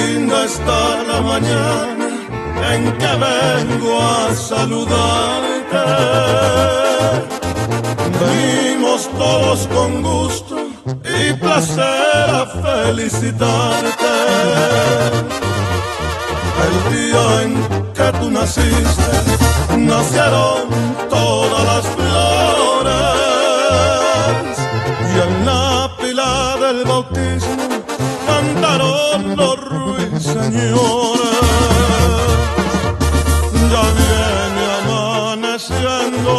está la mañana en que vengo a saludarte. Venimos todos con gusto y placer a felicitarte. El día en que tú naciste, nacieron todas las flores y en la pila del bautismo cantaron los ruiseñores. Ya viene amaneciendo,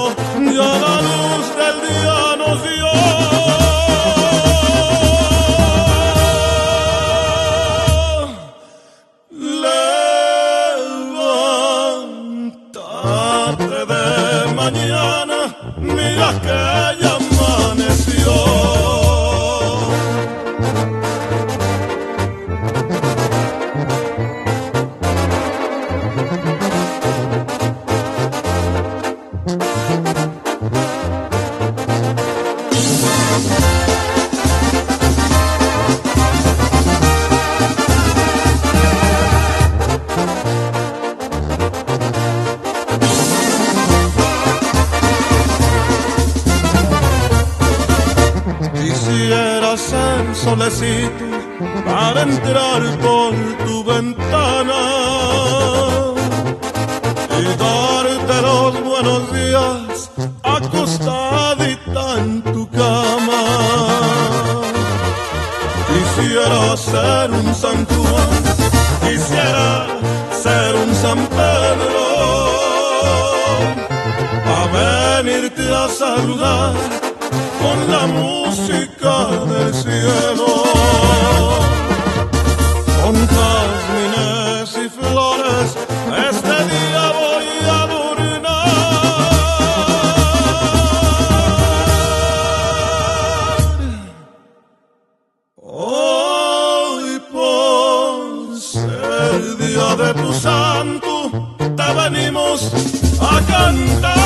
ya la luz del día nos dio. Levántate de mañana, mira que solecito para entrar por tu ventana y en tu cama. Quisiera ser un San quisiera ser un San Pedro, a venirte a saludar con la música del cielo. Con de tu santo, te venimos a cantar.